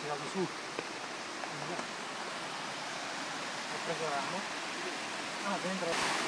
tirato su. Ho preso il ramo. Ah, dentro.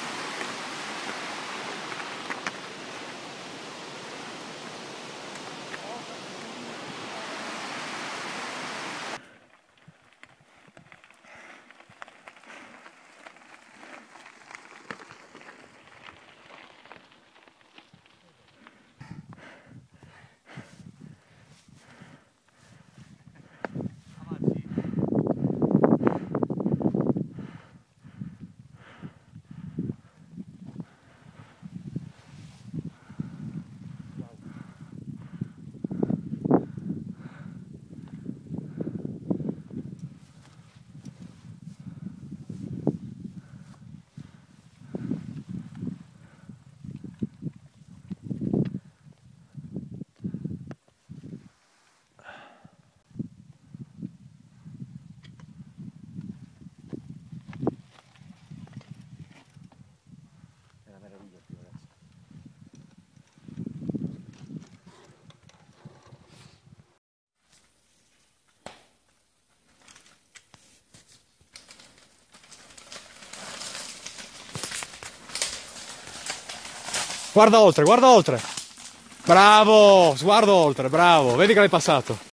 Guarda oltre, guarda oltre. Bravo, sguardo oltre, bravo. Vedi che l'hai passato.